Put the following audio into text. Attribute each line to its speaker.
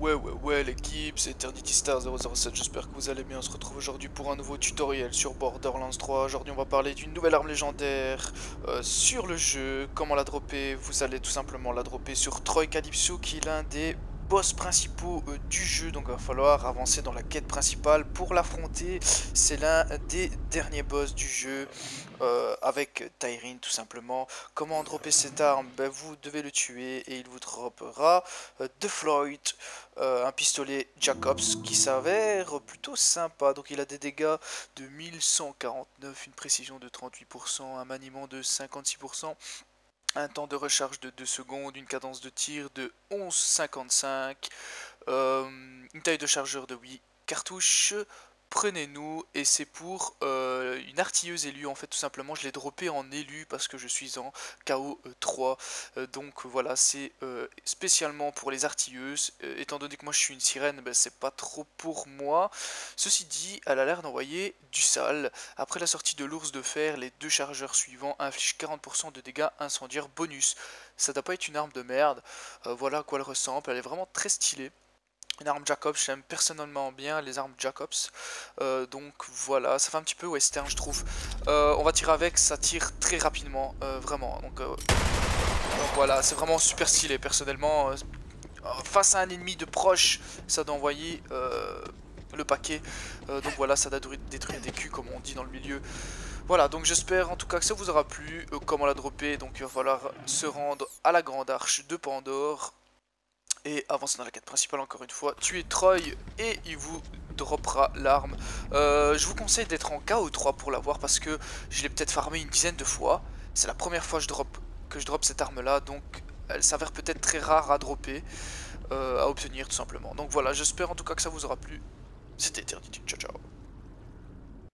Speaker 1: Ouais ouais ouais l'équipe, c'est Eternity Star 007, j'espère que vous allez bien, on se retrouve aujourd'hui pour un nouveau tutoriel sur Borderlands 3 Aujourd'hui on va parler d'une nouvelle arme légendaire euh, sur le jeu, comment la dropper, vous allez tout simplement la dropper sur Troy Calypso qui est l'un des boss principaux euh, du jeu, donc il va falloir avancer dans la quête principale pour l'affronter. C'est l'un des derniers boss du jeu euh, avec Tyrene tout simplement. Comment dropper cette arme? Ben, Vous devez le tuer et il vous droppera euh, Floyd, un pistolet Jacobs qui s'avère plutôt sympa. Donc il a des dégâts de 1149, une précision de 38%, un maniement de 56% un temps de recharge de 2 secondes, une cadence de tir de 11,55, euh, une taille de chargeur de 8 cartouches, prenez-nous et c'est pour euh, une artilleuse élue en fait tout simplement. Je l'ai droppé en élu parce que je suis en KO 3 euh, donc voilà c'est euh, spécialement pour les artilleuses. Étant donné que moi je suis une sirène ben, c'est pas trop pour moi. Ceci dit elle a l'air d'envoyer du sale. Après la sortie de l'ours de fer les deux chargeurs suivants infligent 40% de dégâts incendiaires bonus. Ça doit pas être une arme de merde. Voilà à quoi elle ressemble. Elle est vraiment très stylée une arme Jacobs, j'aime personnellement bien les armes Jacobs. Euh, donc voilà, ça fait un petit peu western je trouve. Euh, on va tirer avec, ça tire très rapidement, euh, vraiment. Donc, voilà, c'est vraiment super stylé personnellement. face à un ennemi de proche, ça doit envoyer le paquet. donc voilà, ça doit détruire des culs comme on dit dans le milieu. Voilà, donc j'espère en tout cas que ça vous aura plu, comment la dropper? Donc il va falloir se rendre à la grande arche de Pandore et avancer dans la quête principale encore une fois, tuer Troy et il vous droppera l'arme. Euh, je vous conseille d'être en KO3 pour l'avoir parce que je l'ai peut-être farmé une dizaine de fois. C'est la première fois que je drop, cette arme là, donc elle s'avère peut-être très rare à dropper, euh, à obtenir tout simplement. Donc voilà, j'espère en tout cas que ça vous aura plu. C'était Eternity, ciao ciao.